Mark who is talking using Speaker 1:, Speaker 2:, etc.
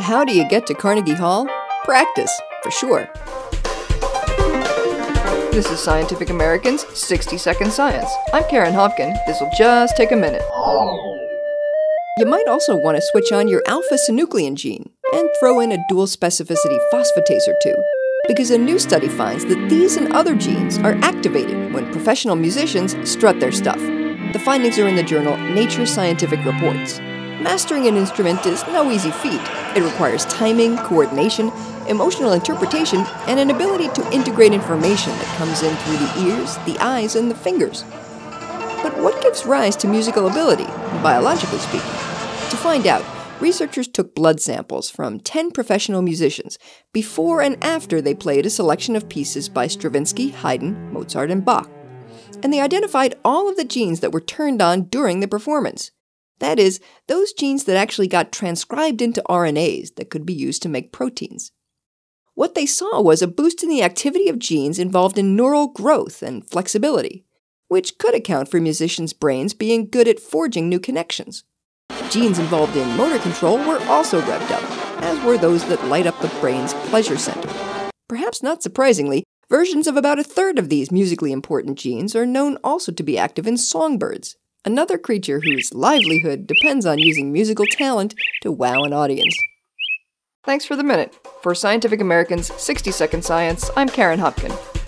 Speaker 1: How do you get to Carnegie Hall? Practice, for sure. This is Scientific American's 60 Second Science. I'm Karen Hopkin. This will just take a minute. You might also want to switch on your alpha synuclein gene and throw in a dual specificity phosphatase or two, because a new study finds that these and other genes are activated when professional musicians strut their stuff. The findings are in the journal Nature Scientific Reports. Mastering an instrument is no easy feat. It requires timing, coordination, emotional interpretation, and an ability to integrate information that comes in through the ears, the eyes, and the fingers. But what gives rise to musical ability, biologically speaking? To find out, researchers took blood samples from 10 professional musicians before and after they played a selection of pieces by Stravinsky, Haydn, Mozart, and Bach. And they identified all of the genes that were turned on during the performance. That is, those genes that actually got transcribed into RNAs that could be used to make proteins. What they saw was a boost in the activity of genes involved in neural growth and flexibility, which could account for musicians' brains being good at forging new connections. Genes involved in motor control were also revved up, as were those that light up the brain's pleasure center. Perhaps not surprisingly, versions of about a third of these musically important genes are known also to be active in songbirds, another creature whose livelihood depends on using musical talent to wow an audience. Thanks for the minute. For Scientific American's 60 Second Science, I'm Karen Hopkin.